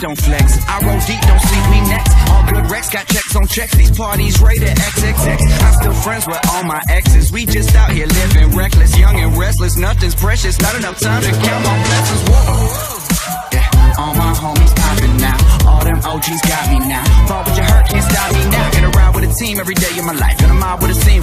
don't flex. I roll deep, don't sleep me next. All good wrecks, got checks on checks. These parties rated XXX. I'm still friends with all my exes. We just out here living reckless, young and restless. Nothing's precious, not enough time to count my blessings. Whoa. Yeah, all my homies popping now. All them OGs got me now. Fall with your hurt, can't stop me now. Gonna ride with a team every day of my life. Gonna mob with a scene